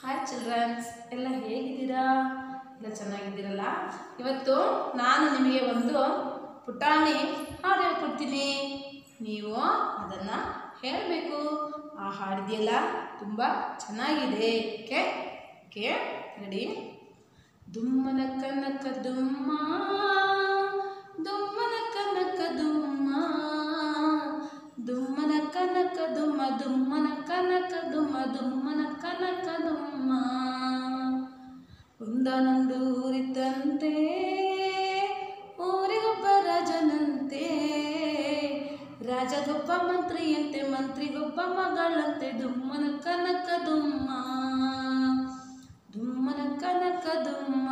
Hi children's ಎಲ್ಲ ಹೇಗಿದ್ದೀರಾ? ಎಲ್ಲ ಚೆನ್ನಾಗಿದ್ದೀರಲ್ಲ? ಇವತ್ತು ನಾನು ನಿಮಗೆ ಒಂದು ಪುಟಾಣಿ ಹಾಡು ಹೇಳ್ಕೊಡ್ತೀನಿ ನೀವು ಅದನ್ನು ಹೇಳಬೇಕು. ಆ ಹಾಡಿದೆಯಲ್ಲ ತುಂಬ ಚೆನ್ನಾಗಿದೆ. ಓಕೆ? ಓಕೆ ರೆಡಿ ದುಮ್ಮನ ಕನಕ ದುಮ್ಮ, ದುಮ್ಮನ ಕನಕ ದುಮ್ಮ, ದುಮ್ಮನ ಕನಕ ದುಮ್ಮ, ದುಮ್ಮನ ಕನಕ ದುಮ್ಮ, ದುಮ್ಮನ ಕನಕ ಒಂದನೊಂದು ಊರಿತಂತೆ ಊರಿಗೊಬ್ಬ ರಾಜನಂತೆ ರಾಜಗೊಬ್ಬ ಮಂತ್ರಿಯಂತೆ, ಮಂತ್ರಿಗೊಬ್ಬ ಮಗಳಂತೆ. ದುಮ್ಮನ ಕನಕ ದುಮ್ಮ, ದುಮ್ಮನ ಕನಕ ದುಮ್ಮ.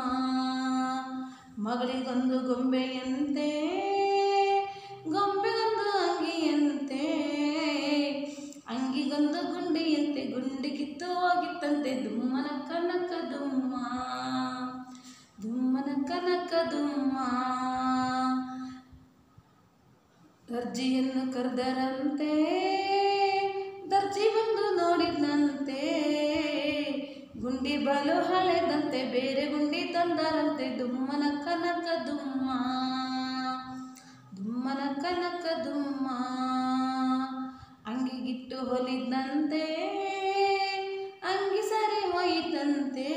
ಮಗಳಿಗೊಂದು ಗೊಂಬೆಯಂತೆ. ದರ್ಜಿಯನ್ನು ಕರೆದರಂತೆ, ದರ್ಜಿ ಬಂದು ನೋಡಿದಂತೆ ಗುಂಡಿ ಬಲು ಹಳೆದಂತೆ, ಬೇರೆ ಗುಂಡಿ ತಂದರಂತೆ. ದುಮ್ಮನ ಕನಕ ದುಮ್ಮ, ದುಮ್ಮನ ಕನಕ ದುಮ್ಮ. ಅಂಗಿಗಿಟ್ಟು ಹೊಲಿದಂತೆ ಅಂಗಿ ಸರಿ ಹೋಯಿತಂತೆ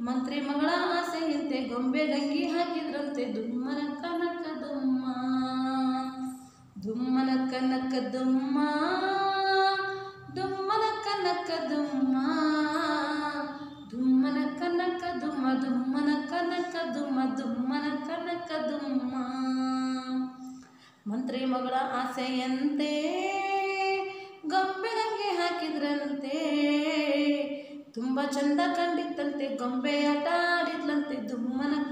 ಮಂತ್ರಿ ಮಗಳ ಆಸೆಯಂತೆ, ಗೊಂಬೆ ಗಂಗಿ ಹಾಕಿದ್ರಂತೆ. ದುಮ್ಮನ ಕನಕ ಕನಕ ದುಮ್ಮ, ದುಮ್ಮನ ಕನಕ ದುಮ್ಮ, ದುಮ್ಮನ ಕನಕ ದುಮ್ಮ, ದುಮ್ಮನ ಕನಕ ದುಮ್ಮ, ದುಮ್ಮನ ಕನಕ ದುಮ್ಮ. ಮಂತ್ರಿ ಮಗಳ ಆಸೆಯಂತೆ ಗೊಂಬೆಗೆ ಹಾಕಿದ್ರಂತೆ, ತುಂಬ ಚಂದ ಕಂಡಿತ್ತಂತೆ, ಗೊಂಬೆ ಆಟ ಆಡಿದ್ಲಂತೆ, ದುಮ್ಮನ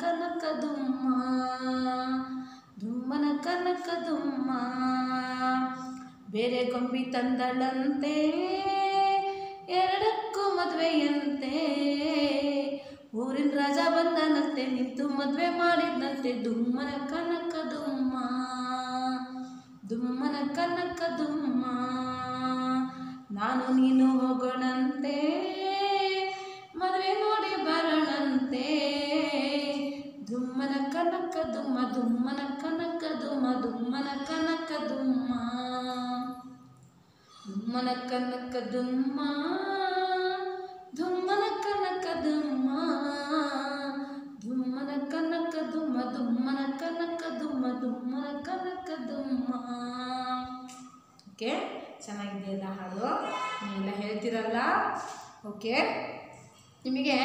ಬೇರೆ ಗೊಂಬಿ ತಂದಳಂತೆ, ಎರಡಕ್ಕೂ ಮದುವೆಯಂತೆ. ಊರಿನ ರಾಜ ಬಂದನಂತೆ, ನಿಂತು ಮದುವೆ ಮಾಡಿದ್ನಂತೆ. ದುಮ್ಮನ ಕನಕ ದುಮ್ಮ, ದುಮ್ಮನ ಕನಕ ದುಮ್ಮ. ನಾನು ನೀನು ಹೋಗೋಣಂತೆ, ಮದುವೆ ನೋಡಿ ಬರೋಣಂತೆ ದುಮ್ಮನ ಕನಕ ದುಮ್ಮ, ದುಮ್ಮನ ದುಮ್ಮನ ಕನಕ ದುಮ್ಮ ದುಮ್ಮನ ಕನಕ ದುಮ್ಮ ದುಮ್ಮನ ಕನಕ ದುಮ್ಮ ದುಮ್ಮನ ಕನಕ ದುಮ್ಮ ದುಮ್ಮನ ಕನಕ ದುಮ್ಮ ಓಕೆ ಚೆನ್ನಾಗಿದೆಯಲ್ಲ ಹಾಡು? ನೀವೆಲ್ಲ ಹೇಳ್ತಿರಲ್ಲ? ಓಕೆ ನಿಮಗೆ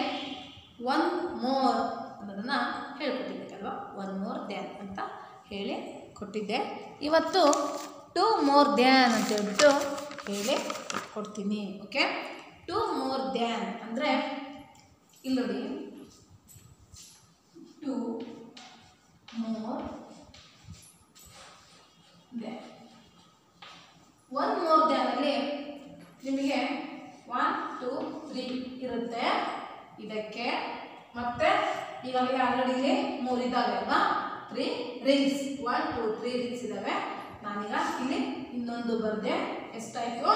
ಒನ್ ಮೋರ್ ಅನ್ನೋದನ್ನು ಹೇಳ್ಕೊಟ್ಟಿದ್ದೆಲ್ವ ಒನ್ ಮೋರ್ ದ್ಯಾನ್ ಅಂತ ಹೇಳಿ ಕೊಟ್ಟಿದ್ದೆ. ಇವತ್ತು ಟು ಮೋರ್ ದ್ಯಾನ್ ಅಂತ ಹೇಳ್ಬಿಟ್ಟು ಹೇಳಿ ಕೊಡ್ತೀನಿ ಓಕೆ ಟು ಮೋರ್ ದ್ಯಾನ್ ಅಂದರೆ ಇಲ್ಲಿ ನೋಡಿ. Two more than one more ದ್ಯಾನಲ್ಲಿ ನಿಮಗೆ ಒನ್ ಟೂ ತ್ರೀ ಇರುತ್ತೆ. ಇದಕ್ಕೆ ಮತ್ತೆ ಈಗಾಗಲೇ ಆಲ್ರೆಡಿ ಇಲ್ಲಿ ಮೂರು ಇದ್ದಾವೆ ಅಲ್ವಾ? Three rings one two three rings ಇದ್ದಾವೆ. ಇನ್ನೊಂದು ಬರ್ದೆ ಎಷ್ಟಾಯ್ತು?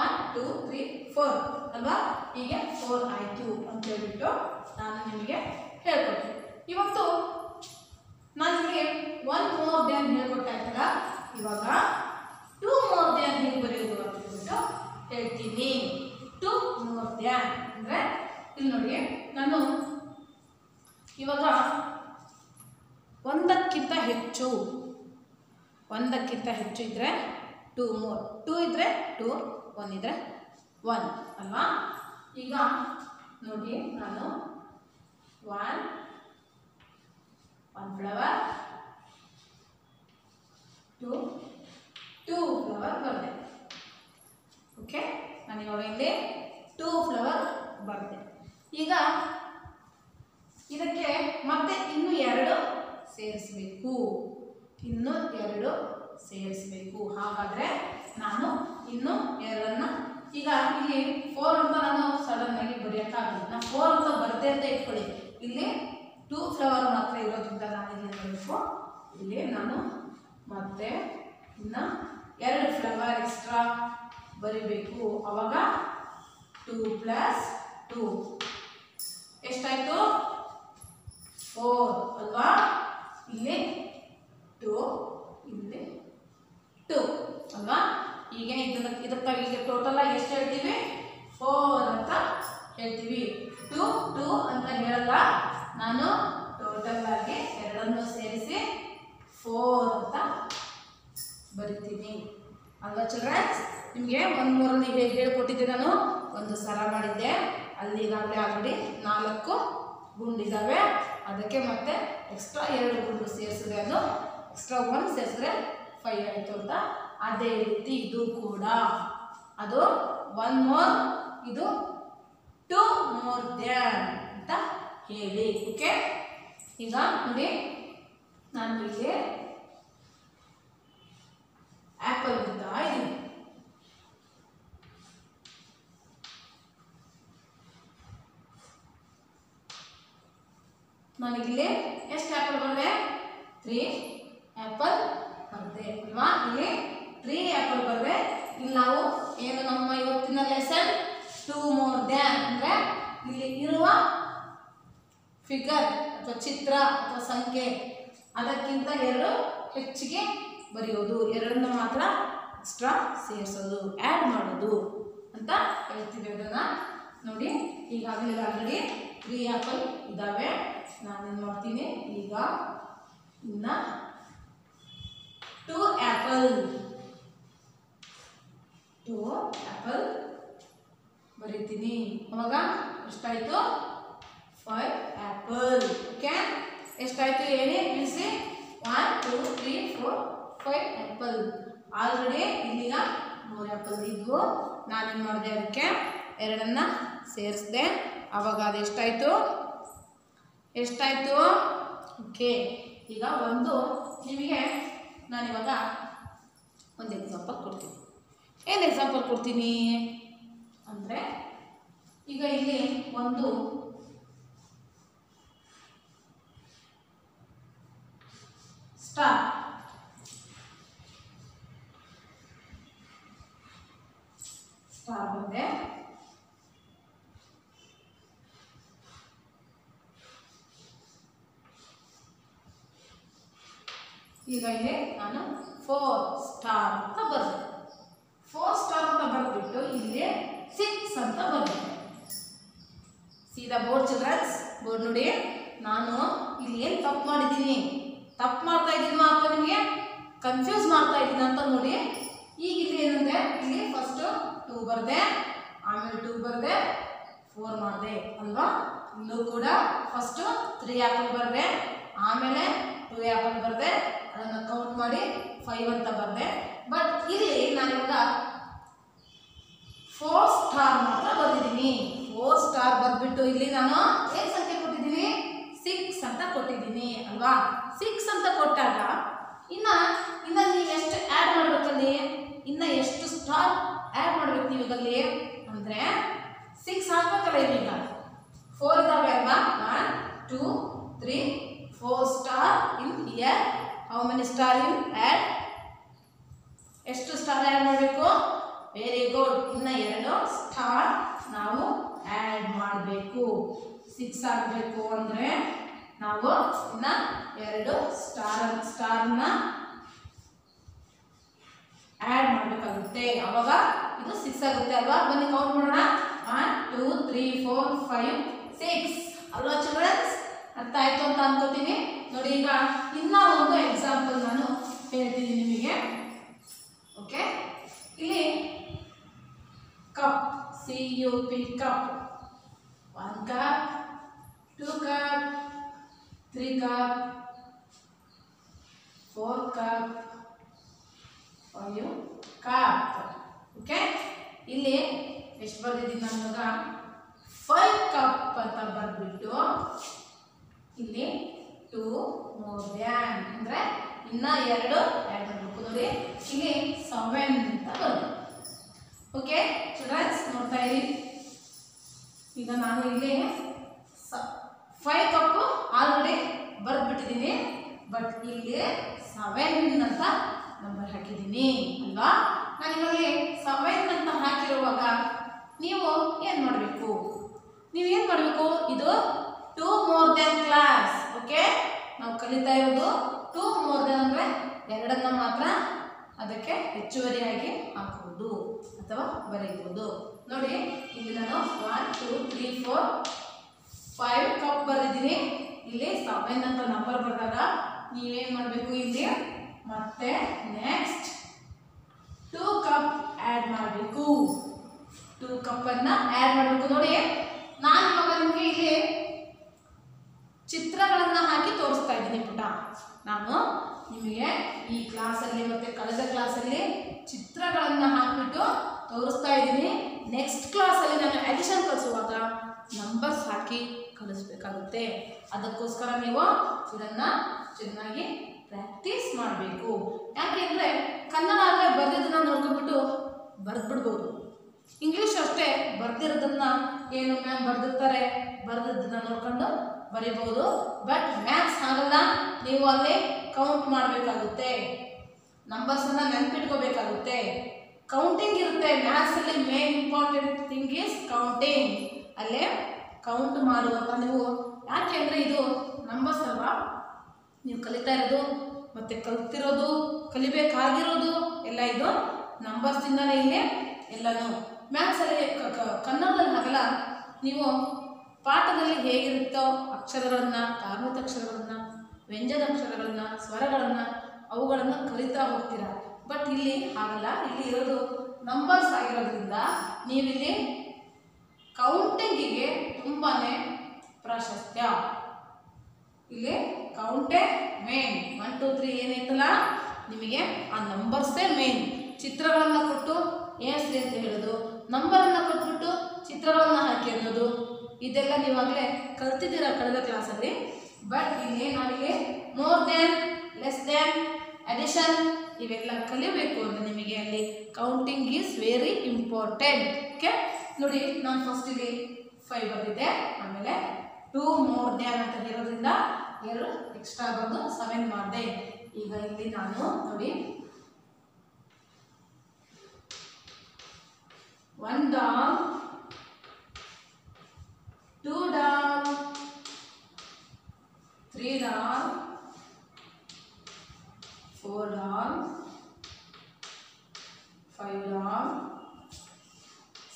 ಒನ್ ಟೂ ತ್ರೀ ಫೋರ್ ಅಲ್ವಾ? ಹೀಗೆ ಫೋರ್ ಆಯಿತು ಅಂತ ಹೇಳ್ಬಿಟ್ಟು ನಾನು ನಿಮಗೆ ಹೇಳ್ಕೊಡ್ತೀನಿ. ಇವತ್ತು ನಾನು ನಿಮಗೆ ಒನ್ ಮೋರ್ ದ್ಯಾನ್ ಹೇಳ್ಕೊಟ್ಟಾಯ್ತಲ್ಲ? ಇವಾಗ ಟೂ ಮೋರ್ ದ್ಯಾನ್ ಹೇಗೆ ಬರೆಯೋದು ಅಂತ ಹೇಳ್ಬಿಟ್ಟು ಹೇಳ್ತೀನಿ. ಟೂ ಮೋರ್ ದ್ಯಾನ್ ಅಂದರೆ ಇಲ್ಲಿ ನೋಡಿ, ನಾನು ಇವಾಗ ಒಂದಕ್ಕಿಂತ ಹೆಚ್ಚು ಒಂದಕ್ಕಿಂತ ಹೆಚ್ಚು ಇದ್ದರೆ ಟೂ ಮೂರ್ ಟೂ ಇದ್ದರೆ ಟೂ ಒನ್ ಇದ್ದರೆ ಒನ್ ಅಲ್ವಾ? ಈಗ ನೋಡಿ ನಾನು one one flower two two flower ಬರುತ್ತೆ ಓಕೆ ನಾನು ಇವಾಗ ಇಲ್ಲಿ ಟೂ ಫ್ಲವರ್ ಬರ್ತೆ ಈಗ ಇದಕ್ಕೆ ಮತ್ತೆ ಇನ್ನು ಎರಡು ಸೇರಿಸಬೇಕು. ಇನ್ನು ಎರಡು ಸೇರಿಸಬೇಕು. ಹಾಗಾದರೆ ನಾನು ಇನ್ನು ಎರಡನ್ನು ಈಗ ಇಲ್ಲಿ ಫೋರ್ ಅಂತ ನಾನು ಸಡನ್ ಆಗಿ ಬರೆಯೋಕ್ಕಾಗಲ್ಲ. ನಾನು ಫೋರ್ ಅಂತ ಬರ್ದೆ ಅಂತ ಇಟ್ಕೊಳ್ಳಿ. ಇಲ್ಲಿ ಟೂ ಫ್ಲವರ್ ಮಾತ್ರ ಇರೋದ್ರಿಂದ ನಾನು ಇಲ್ಲಿ ಬರಬೇಕು ಇಲ್ಲಿ ನಾನು ಮತ್ತೆ ಇನ್ನು ಎರಡು ಫ್ಲವರ್ ಎಕ್ಸ್ಟ್ರಾ ಬರಿಬೇಕು. ಅವಾಗ ಟೂ ಪ್ಲಸ್ ಟೂ ಎಷ್ಟಾಯಿತು? ಫೋರ್ ಅಲ್ವಾ? ಇಲ್ಲಿ ಟೂ ಇಲ್ಲಿ ಟು ಅಲ್ವಾ? ಈಗ ಇದನ್ನ ಇದಕ್ಕೆ ಈಗ ಟೋಟಲ್ ಆಗಿ ಎಷ್ಟು ಹೇಳ್ತೀವಿ? ಫೋರ್ ಅಂತ ಹೇಳ್ತೀವಿ. ಟು ಟು ಅಂತ ಹೇಳಲ್ಲ. ನಾನು ಟೋಟಲ್ ಆಗಿ ಎರಡನ್ನು ಸೇರಿಸಿ ಫೋರ್ ಅಂತ ಬರಿತೀನಿ. ಅಲ್ವಾ ಚಿಲ್ಡ್ರನ್ಸ್ ನಿಮಗೆ ಒಂದು ಮೂರಲ್ಲಿ ಹೇಳ್ಕೊಟ್ಟಿದ್ದೆ ನಾನು. ಒಂದು ಸರ ಮಾಡಿದ್ದೆ. ಅಲ್ಲಿ ಈಗಾಗಲೇ ಆಲ್ರೆಡಿ ನಾಲ್ಕು ಗುಂಡಿದ್ದಾವೆ ಅದಕ್ಕೆ ಮತ್ತೆ ಎಕ್ಸ್ಟ್ರಾ ಎರಡು ಗುಂಡು ಸೇರಿಸಿದೆ ಅದು. ಒನ್ ಸೇರಿಸಿದ್ರೆ ಫೈವ್ ಆಯಿತು ಅಂತ. ಅದೇ ರೀತಿ ಇದು ಕೂಡ. ಅದು ಒನ್ ಮೋರ್ ಇದು ಟು ಮೋರ್ ದ್ಯಾನ್ ಅಂತ ಹೇಳಿ. ಓಕೆ ಈಗ ನೋಡಿ, ನಾನು ಇಲ್ಲಿ ಆ್ಯಪಲ್ ಬಿಡ್ತಾ ಇದ್ದೀನಿ ನನಗಿಲ್ಲಿ ಎಷ್ಟು ಆ್ಯಪಲ್ ಬಂದೆ? ತ್ರೀ ಆ್ಯಪಲ್ ಬರುತ್ತೆ ಅಲ್ವಾ? ಇಲ್ಲಿ ತ್ರೀ ಆ್ಯಪಲ್ ಬರುತ್ತೆ ಇಲ್ಲಿ ನಾವು ಏನು ನಮ್ಮ ಇವತ್ತಿನ ಲೆಸನ್ ಟೂ ಮೋರ್ ದ್ಯಾನ್ ಅಂದರೆ ಇಲ್ಲಿ ಇರುವ ಫಿಗರ್ ಅಥವಾ ಚಿತ್ರ ಅಥವಾ ಸಂಖ್ಯೆ ಅದಕ್ಕಿಂತ ಎರಡು ಹೆಚ್ಚಿಗೆ ಬರೆಯೋದು. ಎರಡನ್ನ ಮಾತ್ರ ಎಕ್ಸ್ಟ್ರಾ ಸೇರಿಸೋದು ಆ್ಯಡ್ ಮಾಡೋದು ಅಂತ ಹೇಳ್ತೀವಿ ಅದನ್ನು ನೋಡಿ, ಈಗಾಗಲೇ ಆಲ್ರೆಡಿ ತ್ರೀ ಆ್ಯಪಲ್ ಇದ್ದಾವೆ ನಾನೇನು ಮಾಡ್ತೀನಿ? ಈಗ ಇನ್ನು ಟೂ apple. Two apple. ಬರೀತೀನಿ. ಅವಾಗ ಎಷ್ಟಾಯಿತು? ಫೈವ್ ಆ್ಯಪಲ್ ಓಕೆ ಎಷ್ಟಾಯಿತು ಏನೇ ಬಿಸಿ one two three four five apple already ಇಲ್ಲಿಗ ಮೂರು ಆ್ಯಪಲ್ ಇದ್ವು. ನಾನೇನು ಮಾಡಿದೆ ಅದಕ್ಕೆ ಎರಡನ್ನ ಸೇರಿಸಿದೆ. ಅವಾಗ ಅದು ಎಷ್ಟಾಯಿತು? ಎಷ್ಟಾಯಿತು? ಓಕೆ ಈಗ ಒಂದು ನಿಮಗೆ ನಾನಿವಾಗ ಒಂದು ಎಕ್ಸಾಂಪಲ್ ಕೊಡ್ತೀನಿ. ಏನು ಎಕ್ಸಾಂಪಲ್ ಕೊಡ್ತೀನಿ? ಅಂದರೆ ಈಗ ಇಲ್ಲಿ ಒಂದು ಸ್ಟಾರ್ ಸ್ಟಾರ್ ಬಂದೆ ಈಗ ಇಲ್ಲಿ ನಾನು ಫೋರ್ ಸ್ಟಾರ್ ಅಂತ ಬರೆದೆ. ಫೋರ್ ಸ್ಟಾರ್ ಅಂತ ಬರೆದ್ಬಿಟ್ಟು ಇಲ್ಲಿ ಸಿಕ್ಸ್ ಅಂತ ಬರೆದೆ. ಸೀದಾ ಬೋರ್ಡ್ ಚಿಲ್ಡ್ರನ್ಸ್ ಬೋರ್ಡ್ ನೋಡಿ, ನಾನು ಇಲ್ಲಿ ಏನು ತಪ್ಪು ಮಾಡಿದ್ದೀನಿ? ತಪ್ಪು ಮಾಡ್ತಾ ಇದ್ದೀನಿ ಅಪ್ಪ ನಿಮಗೆ? ಕನ್ಫ್ಯೂಸ್ ಮಾಡ್ತಾ ಇದ್ದೀನಿ ಅಂತ ನೋಡಿ. ಈಗ ಇಲ್ಲಿ ಏನಂದ್ರೆ ಇಲ್ಲಿ ಫಸ್ಟು ಟೂ ಬರದೆ, ಆಮೇಲೆ ಟೂ ಬರದೆ ಫೋರ್ ಮಾಡಿದೆ ಅಲ್ವಾ? ಇಲ್ಲೂ ಕೂಡ ಫಸ್ಟು ತ್ರೀ ಆ್ಯಪಲ್ ಬರದೆ, ಆಮೇಲೆ ಟೂ ಆ್ಯಪಲ್ ಬರದೆ ಅದನ್ನು ಕೌಂಟ್ ಮಾಡಿ ಫೈವ್ ಅಂತ ಬಂದೆ. ಬಟ್ ಇಲ್ಲಿ ನಾನಿವಾಗ ಫೋರ್ ಸ್ಟಾರ್ ಮಾತ್ರ ಬಂದಿದ್ದೀನಿ ಫೋರ್ ಸ್ಟಾರ್ ಬರ್ಬಿಟ್ಟು ಇಲ್ಲಿ ನಾನು ಏನ್ ಸಂಖ್ಯೆ ಕೊಟ್ಟಿದ್ದೀನಿ? ಸಿಕ್ಸ್ ಅಂತ ಕೊಟ್ಟಿದ್ದೀನಿ, ಅಲ್ವಾ? ಸಿಕ್ಸ್ ಅಂತ ಕೊಟ್ಟಾಗ ಇನ್ನ ಇನ್ನ ನೀವು ಎಷ್ಟು ಆ್ಯಡ್ ಮಾಡ್ಬೇಕಲ್ಲಿ ಇನ್ನ ಎಷ್ಟು ಸ್ಟಾರ್ ಆ್ಯಡ್ ಮಾಡ್ಬೇಕು ನೀವು ಇದರಲ್ಲಿ ಅಂದರೆ ಸಿಕ್ಸ್ ಹಾಕ್ಬೇಕಲ್ಲ ಇದೀಗ ಫೋರ್ ಇದಾವೆ ಅಲ್ವಾ? One two three four star in here how many star you add ಎಷ್ಟು ಸ್ಟಾರ್ ಆ್ಯಡ್ ಮಾಡಬೇಕು? ವೆರಿ ಗುಡ್ ಇನ್ನು ಎರಡು ಸ್ಟಾರ್ ನಾವು ಆ್ಯಡ್ ಮಾಡಬೇಕು. ಸಿಕ್ಸ್ ಆಗಬೇಕು ಅಂದರೆ ನಾವು ಇನ್ನು ಎರಡು ಸ್ಟಾರ್ ಸ್ಟಾರ್ನ ಆ್ಯಡ್ ಮಾಡಬೇಕಾಗುತ್ತೆ. ಅವಾಗ ಇದು ಸಿಕ್ಸ್ ಆಗುತ್ತೆ ಅಲ್ವಾ? ಬನ್ನಿ ಕೌಂಟ್ ಮಾಡೋಣ. One two three four five six ಅಲ್ವಾ ಚಿಲ್ಡ್ರನ್ಸ್ ಅರ್ಥ ಆಯ್ತು ಅಂತ ಅನ್ಕೋತೀನಿ. ನೋಡಿ, ಈಗ ಇನ್ನ ಒಂದು ಎಕ್ಸಾಂಪಲ್ ನಾನು ಹೇಳ್ತೀನಿ ನಿಮಗೆ. ಓಕೆ ಇಲ್ಲಿ cup C U P cup one cup two cup three cup four cup five cup okay ಇಲ್ಲಿ ಎಷ್ಟು ಬರ್ದಿದ್ದೀನಿ ನಮ್ಗ ಫೈವ್ ಕಪ್ ಅಂತ ಬರೆದ್ಬಿಟ್ಟು ಇಲ್ಲಿ ಟೂ ಮೋರ್ ದ್ಯಾನ್ ಅಂದರೆ ಇನ್ನ ಎರಡು ಆ್ಯಡ್ ಮಾಡಬೇಕು ನೋಡಿ. ಇಲ್ಲಿ ಸೆವೆನ್ ಅಂತ ಬರುತ್ತೆ. ಓಕೆ ಚಿಲ್ಡ್ರನ್ಸ್ ನೋಡ್ತಾ ಇರಿ. ಈಗ ನಾನು ಇಲ್ಲಿ ಫೈವ್ ಕಪ್ಪು ಆಲ್ರೆಡಿ ಬರೆದ್ಬಿಟ್ಟಿದ್ದೀನಿ. ಬಟ್ ಇಲ್ಲಿ ಸೆವೆನ್ ಅಂತ ನಂಬರ್ ಹಾಕಿದ್ದೀನಿ, ಅಲ್ವಾ? ನಾನು ಇವಾಗ ಸೆವೆನ್ ಅಂತ ಹಾಕಿರುವಾಗ ನೀವು ಏನು ಮಾಡಬೇಕು? ಇದು two more than class, okay? ನಾವು ಕಲಿತಾ ಇರೋದು ಟೂ ಮೋರ್ ದೆನ್ ಅಂದರೆ ಎರಡನ್ನ ಮಾತ್ರ ಅದಕ್ಕೆ ಹೆಚ್ಚುವರಿಯಾಗಿ ಹಾಕುವುದು ಅಥವಾ ಬರೆಯುವುದು. ನೋಡಿ, ಇಲ್ಲಿ ನಾನು one two three four five cup ಬರೆದಿದ್ದೀನಿ. ಇಲ್ಲಿ ಸೆವೆನ್ ಅಂತ ನಂಬರ್ ಬರೆದಾಗ ನೀವೇನು ಮಾಡಬೇಕು ಇಲ್ಲಿ? ಮತ್ತೆ ನೆಕ್ಸ್ಟ್ ಟೂ ಕಪ್ ಆ್ಯಡ್ ಮಾಡಬೇಕು. ಟೂ ಕಪ್ಪನ್ನು ಆ್ಯಡ್ ಮಾಡಬೇಕು. ನೋಡಿ, ನಾನು ಇವಾಗ ನಿಮಗೆ ಇಲ್ಲಿ ಚಿತ್ರಗಳನ್ನು ಹಾಕಿ ತೋರಿಸ್ತಾ ಇದ್ದೀನಿ ಪುಟ. ನಾನು ನಿಮಗೆ ಈ ಕ್ಲಾಸಲ್ಲಿ ಮತ್ತು ಕಳೆದ ಕ್ಲಾಸಲ್ಲಿ ಚಿತ್ರಗಳನ್ನು ಹಾಕಿಬಿಟ್ಟು ತೋರಿಸ್ತಾ ಇದ್ದೀನಿ. ನೆಕ್ಸ್ಟ್ ಕ್ಲಾಸಲ್ಲಿ ನಾನು ಅಡಿಷನ್ ಕಲಿಸುವಾಗ ನಂಬರ್ಸ್ ಹಾಕಿ ಕಲಿಸ್ಬೇಕಾಗುತ್ತೆ. ಅದಕ್ಕೋಸ್ಕರ ನೀವು ಇದನ್ನು ಚೆನ್ನಾಗಿ ಪ್ರಾಕ್ಟೀಸ್ ಮಾಡಬೇಕು. ಯಾಕೆಂದರೆ ಕನ್ನಡ ಅಂದರೆ ಬರೆದಿದ್ದನ್ನು ನೋಡ್ಕೊಂಡ್ಬಿಟ್ಟು ಬರೆದ್ಬಿಡ್ಬೋದು. ಇಂಗ್ಲೀಷ್ ಅಷ್ಟೇ ಬರ್ದಿರೋದನ್ನ ಏನು ಮ್ಯಾಮ್ ಬರ್ದಿರ್ತಾರೆ? ಬರ್ದಿದ್ದನ್ನ ನೋಡ್ಕೊಂಡು ಬರಿಬಹುದು. ಬಟ್ ಮ್ಯಾಥ್ಸ್ ಆಗಲ್ಲ ನೀವು ಅಲ್ಲಿ ಕೌಂಟ್ ಮಾಡಬೇಕಾಗುತ್ತೆ. ನಂಬರ್ಸನ್ನ ನೆನ್ಪಿಟ್ಕೋಬೇಕಾಗುತ್ತೆ. ಕೌಂಟಿಂಗ್ ಇರುತ್ತೆ. ಮ್ಯಾಥ್ಸಲ್ಲಿ main important thing is counting ಅಲ್ಲೇ ಕೌಂಟ್ ಮಾಡುವಂತ ನೀವು ಯಾಕೆ ಅಂದರೆ ಇದು ನಂಬರ್ಸ್ ಅಲ್ವಾ? ನೀವು ಕಲಿತಾ ಇರೋದು, ಮತ್ತು ಕಲ್ತಿರೋದು, ಕಲಿಬೇಕಾಗಿರೋದು, ಎಲ್ಲ ಇದು ನಂಬರ್ಸಿಂದಲೇ ಇಲ್ಲೇ ಎಲ್ಲನೂ. ಮ್ಯಾಥ್ಸಲ್ಲಿ ಕನ್ನಡದಲ್ಲಿ ಹಾಗಲ್ಲ. ನೀವು ಪಾಠದಲ್ಲಿ ಹೇಗಿರುತ್ತೋ ಅಕ್ಷರಗಳನ್ನು ಕಾರ್ಮಿಕ ಅಕ್ಷರಗಳನ್ನು ವ್ಯಂಜನ ಸ್ವರಗಳನ್ನು ಅವುಗಳನ್ನು ಕಲಿತಾ ಹೋಗ್ತೀರ? ಬಟ್ ಇಲ್ಲಿ ಹಾಗಲ್ಲ. ಇಲ್ಲಿ ಇರೋದು ನಂಬರ್ಸ್ ಆಗಿರೋದ್ರಿಂದ ನೀವಿಲ್ಲಿ ಕೌಂಟಿಂಗಿಗೆ ತುಂಬಾ ಪ್ರಾಶಸ್ತ್ಯ. ಇಲ್ಲಿ ಕೌಂಟೇ ಮೇನ್ ಒನ್ ಟು ತ್ರೀ ಏನೈತಲ್ಲ ನಿಮಗೆ ಆ ನಂಬರ್ಸೇ ಮೇನ್ ಚಿತ್ರಗಳನ್ನು ಕೊಟ್ಟು ಏನ್ಸ್ರಿ ಅಂತ ಹೇಳೋದು? ನಂಬರನ್ನು ಕೊಟ್ಬಿಟ್ಟು ಚಿತ್ರಗಳನ್ನು ಹಾಕಿ ಅನ್ನೋದು? ಇದೆಲ್ಲ ನೀವಾಗಲೇ ಕಲ್ತಿದ್ದೀರ ಕಳೆದ ಕ್ಲಾಸಲ್ಲಿ ಬಟ್ ಇಲ್ಲಿ ನಾವಿಲ್ಲಿ more than less than addition ಇವೆಲ್ಲ ಕಲಿಬೇಕು ಅಂತ ನಿಮಗೆ ಅಲ್ಲಿ counting is very important okay ನೋಡಿ, ನಾನು ಫಸ್ಟ್ ಇಲ್ಲಿ ಫೈವ್ ಬಂದಿದ್ದೆ ಆಮೇಲೆ ಟೂ ಮೋರ್ ದ್ಯಾನ್ ಅಂತ ಇರೋದ್ರಿಂದ ಎರಡು ಎಕ್ಸ್ಟ್ರಾ ಬಂದು ಸೆವೆನ್ ಮಾಡಿದೆ. ಈಗ ಇಲ್ಲಿ ನಾನು, ನೋಡಿ one doll two doll three doll four doll five doll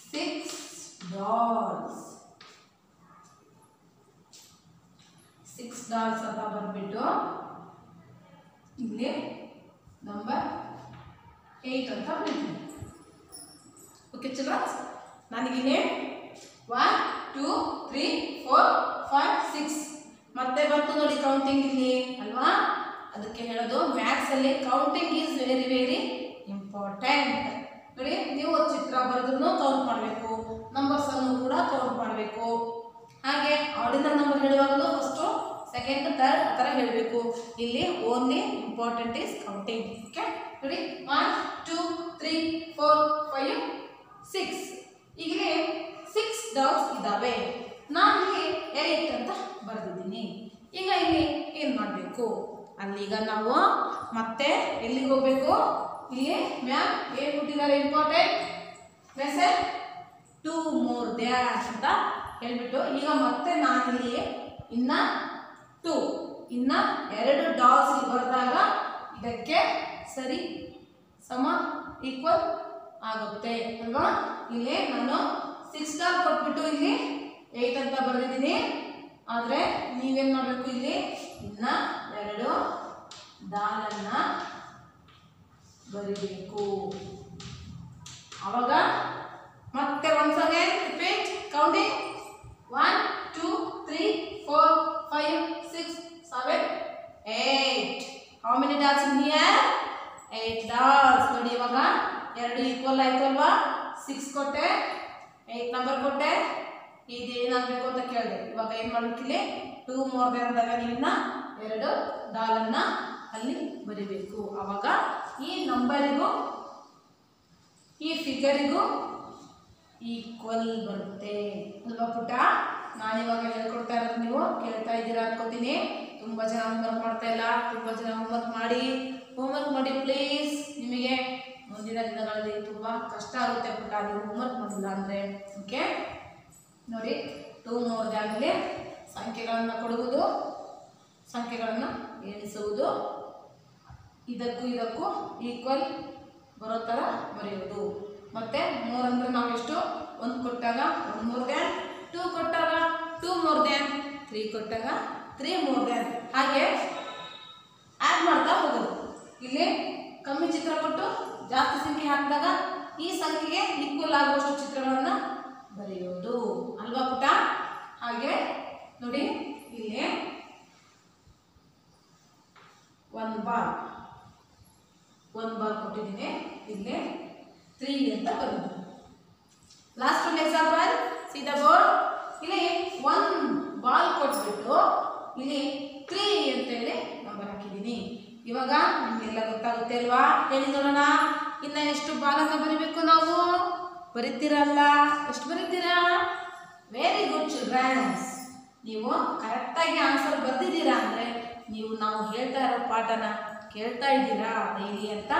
six dolls six dolls ಅಂತ ಬಂದ್ಬಿಟ್ಟು ಇಲ್ಲಿ ನಂಬರ್ ಏಯ್ಟ್ ಅಂತ ಬರೀತೀನಿ okay childrens ನನಗಿಲ್ಲಿ one two three four five six ಮತ್ತೆ ಬಂತು ನೋಡಿ ಕೌಂಟಿಂಗ್ ಇಲ್ಲಿ, ಅಲ್ವಾ? ಅದಕ್ಕೆ ಹೇಳೋದು ಮ್ಯಾಥ್ಸಲ್ಲಿ counting is very very important ನೋಡಿ, ನೀವು ಚಿತ್ರ ಬರೆದ್ರು ಕೌಂಟ್ ಮಾಡಬೇಕು. ನಂಬರ್ಸನ್ನು ಕೂಡ ಕೌಂಟ್ ಮಾಡಬೇಕು. ಹಾಗೆ ಆರ್ಡಿನಲ್ ನಂಬರ್ ಹೇಳುವಾಗಲೂ ಫಸ್ಟು ಸೆಕೆಂಡ್ ಥರ್ಡ್ ಆ ಥರ ಹೇಳಬೇಕು. ಇಲ್ಲಿ only important is counting okay ನೋಡಿ one two three four five six ಈಗಲೇ ಸಿಕ್ಸ್ ಡಾಗ್ಸ್ ಇದ್ದಾವೆ. ನಾನು ಇಲ್ಲಿ ಏಟ್ ಅಂತ ಬರೆದಿದ್ದೀನಿ. ಈಗ ಇಲ್ಲಿ ಏನು ಮಾಡಬೇಕು? ಅಲ್ಲೀಗ ನಾವು ಮತ್ತೆ ಎಲ್ಲಿಗೆ ಹೋಗ್ಬೇಕು? ಇಲ್ಲಿ ಮ್ಯಾಮ್ ಏನು ಕೊಟ್ಟಿದ್ದಾರೆ important message two more dash ಅಂತ ಹೇಳ್ಬಿಟ್ಟು ಈಗ ಮತ್ತೆ ನಾನಿಲ್ಲಿ ಇನ್ನ ಟೂ ಇನ್ನ ಎರಡು ಇಲ್ಲಿ ಬರೆದಾಗ ಇದಕ್ಕೆ ಸರಿ, ಸಮ ಈಕ್ವಲ್ ಆಗುತ್ತೆ. ಅಲ್ವಾ? ಇಲ್ಲಿ ನಾನು ಸಿಕ್ಸ್ ಕೊಟ್ಬಿಟ್ಟು ಇಲ್ಲಿ ಏಯ್ಟ್ ಅಂತ ಬರೆದಿದ್ದೀನಿ. ಆದರೆ ನೀವೇನು ಮಾಡಬೇಕು ಇಲ್ಲಿ? ಇನ್ನ ಎರಡು ದಾಲನ್ನು ಬರಿಬೇಕು. ಅವಾಗ ಮತ್ತೆ once again repeat counting one two three four five six seven eight how many dolls in here eight dolls ನೋಡಿ ಇವಾಗ ಎರಡು ಈಕ್ವಲ್ ಆಯ್ತು ಅಲ್ವಾ ಸಿಕ್ಸ್ ಕೊಟ್ಟೆ. ಏಯ್ಟ್ ನಂಬರ್ ಕೊಟ್ಟೆ. ಇದೇನಾಗಬೇಕು ಅಂತ ಕೇಳಿದೆ. ಇವಾಗ ಏನು ಮಾಡ್ಬೇಕಿಲ್ಲಿ? ಟೂ ಮೋರ್ ದೇನ್ ಅಂದಾಗ ಎರಡು ಡಾಲನ್ನು ಅಲ್ಲಿ ಬರಿಬೇಕು. ಆವಾಗ ಈ ನಂಬರಿಗೂ ಈ ಫಿಗರಿಗೂ ಈಕ್ವಲ್ ಬರುತ್ತೆ. ಅಲ್ವಾ ಪುಟ ನಾನಿವಾಗ ಹೇಳ್ಕೊಡ್ತಾ ಇರೋದು ನೀವು ಕೇಳ್ತಾ ಇದ್ದೀರಾ ಅನ್ಕೋತೀನಿ. ತುಂಬ ಜನ ಹೋಮ್ವರ್ಕ್ ಮಾಡ್ತಾ ಇಲ್ಲ. ತುಂಬ ಜನ ಹೋಮ್ವರ್ಕ್ ಮಾಡಿ. ಹೋಮ್ವರ್ಕ್ ಮಾಡಿ ಪ್ಲೀಸ್ ನಿಮಗೆ ಮುಂದಿನ ದಿನಗಳಲ್ಲಿ ತುಂಬ ಕಷ್ಟ ಆಗುತ್ತೆ ಪುಟ್ಟ, ನೀವು ಹೋಮ್ವರ್ಕ್ ಮಾಡಿಲ್ಲ ಅಂದರೆ. ಓಕೆ ನೋಡಿ ಟೂ ನೋಡಿದೆ ಆಮೇಲೆ ಸಂಖ್ಯೆಗಳನ್ನು ಕೊಡುವುದು, ಸಂಖ್ಯೆಗಳನ್ನು ಎಣಿಸುವುದು. ಇದಕ್ಕೂ ಇದಕ್ಕೂ ಈಕ್ವಲ್ ಬರೋ ಥರ ಬರೆಯೋದು ಮತ್ತೆ ಮೂರಂದ್ರೆ ನಾವು ಎಷ್ಟು? ಒಂದು ಕೊಟ್ಟಾಗ ಒನ್ ಮೋರ್ ದ್ಯಾನ್ ಟೂ ಕೊಟ್ಟಾಗ ಟೂ ಮೋರ್ ದ್ಯಾನ್ ತ್ರೀ ಕೊಟ್ಟಾಗ ತ್ರೀ ಮೋರ್ ದ್ಯಾನ್ ಹಾಗೆ ಆ್ಯಡ್ ಮಾಡ್ತಾ ಹೋಗೋದು. ಇಲ್ಲಿ ಕಮ್ಮಿ ಚಿತ್ರ ಕೊಟ್ಟು ಜಾಸ್ತಿ ಸಂಖ್ಯೆ ಹಾಕಿದಾಗ ಈ ಸಂಖ್ಯೆಗೆ ಈಕ್ವಲ್ ಆಗುವಷ್ಟು ಚಿತ್ರಗಳನ್ನು ಬರೆಯೋದು. ಅಲ್ವಾ ಪುಟ? ಹಾಗೆ ನೋಡಿ, ಇಲ್ಲಿ. ಒಂದು ಬಾಲ್ ಒಂದು ಬಾಲ್ ಕೊಟ್ಟಿದ್ದೀನಿ. ಇಲ್ಲಿ. ತ್ರೀ ಅಂತ ಬರೋದು. ಲಾಸ್ಟ್ ಒಂದು ಎಕ್ಸಾಂಪಲ್ ಸೀದಾ ಬೋರ್ಡ್ ಇಲ್ಲಿ ಒನ್ ಬಾಲ್ ಕೊಟ್ಬಿಟ್ಟು ಇಲ್ಲಿ ತ್ರೀ ಅಂತೇಳಿ ನಂಬರ್ ಹಾಕಿದ್ದೀನಿ. ಇವಾಗ ನಿಮಗೆಲ್ಲ ಗೊತ್ತಾಗುತ್ತೆ ಅಲ್ವಾ? ಹೇಳಿ ನೋಡೋಣ. ಇನ್ನ ಎಷ್ಟು ಬಾಲನ್ನು ಬರಿಬೇಕು ನಾವು? ಬರಿತೀರಲ್ಲ? ಎಷ್ಟು ಬರಿತೀರಾ? ವೆರಿ ಗುಡ್ ಚಿಲ್ಡ್ರನ್ಸ್ ನೀವು ಕರೆಕ್ಟಾಗಿ ಆನ್ಸರ್ ಬರ್ದಿದ್ದೀರಾ ಅಂದರೆ ನೀವು ನಾವು ಹೇಳ್ತಾ ಇರೋ ಪಾಠನ ಕೇಳ್ತಾ ಇದ್ದೀರಾ ಡೈಲಿ ಅಂತ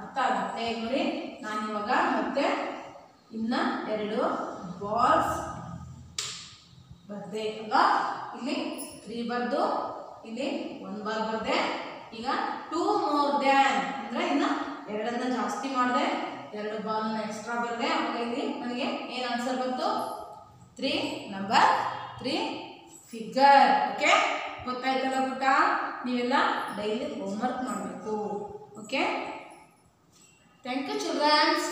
ಅರ್ಥ ಆಗುತ್ತೆ. ನೋಡಿ, ನಾನು ಇವಾಗ ಮತ್ತೆ ಇನ್ನ ಎರಡು ಬಾಲ್ಸ್ ಬರ್ದೆ. ಇವಾಗ ಇಲ್ಲಿ ತ್ರೀ ಬರ್ದು, ಇಲ್ಲಿ ಒನ್ ಬಾಲ್ ಬರ್ದೆ. ಈಗ ಟೂ ಮೋರ್ ದ್ಯಾನ್ ಅಂದ್ರೆ ಇನ್ನ ಎರಡನ್ನ ಜಾಸ್ತಿ ಮಾಡಿದೆ, ಎರಡು ಬಾಲ್ನ ಎಕ್ಸ್ಟ್ರಾ ಬರದೆ. ಅವಾಗ ಇಲ್ಲಿ ನನಗೆ ಏನು ಆನ್ಸರ್ ಬಂತು? Three number three figure okay ಗೊತ್ತಾಯ್ತಲ್ಲ ಪುಟ್ಟ? ನೀವೆಲ್ಲ ಡೈಲಿ ಹೋಮ್ವರ್ಕ್ ಮಾಡಬೇಕು. Okay thank you childrens